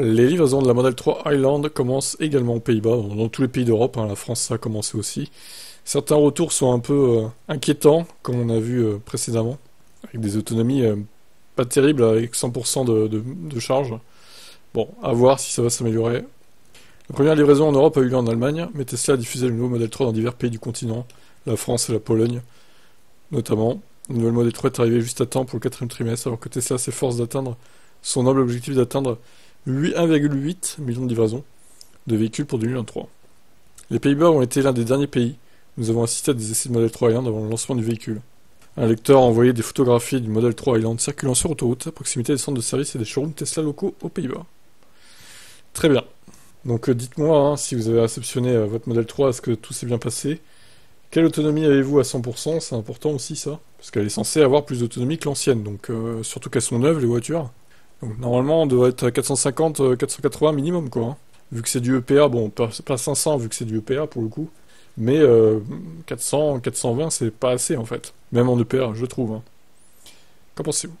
Les livraisons de la Model 3 Highland commencent également aux Pays-Bas, dans tous les pays d'Europe, hein, la France ça a commencé aussi. Certains retours sont un peu euh, inquiétants, comme on a vu euh, précédemment, avec des autonomies euh, pas terribles avec 100% de, de, charge. Bon, à voir si ça va s'améliorer. La première livraison en Europe a eu lieu en Allemagne, mais Tesla a diffusé le nouveau Model 3 dans divers pays du continent, la France et la Pologne notamment. Le nouveau Model 3 est arrivé juste à temps pour le quatrième trimestre, alors que Tesla s'efforce d'atteindre son noble objectif d'atteindre 1,8 millions de livraisons de véhicules pour 2023. Les Pays-Bas ont été l'un des derniers pays. Nous avons assisté à des essais de Model 3 Highland avant le lancement du véhicule. Un lecteur a envoyé des photographies du Model 3 Highland circulant sur autoroute à proximité des centres de service et des showrooms Tesla locaux aux Pays-Bas. Très bien. Donc euh, dites-moi hein, si vous avez réceptionné euh, votre Model 3, est-ce que tout s'est bien passé? Quelle autonomie avez-vous à 100% C'est important aussi ça, parce qu'elle est censée avoir plus d'autonomie que l'ancienne, donc euh, surtout qu'elles sont neuves les voitures. Donc normalement on devrait être à 450, 480 minimum quoi. Hein. Vu que c'est du EPA, bon pas, 500 vu que c'est du EPA pour le coup, mais 400, 420 c'est pas assez en fait. Même en EPA je trouve. Hein. Qu'en pensez-vous?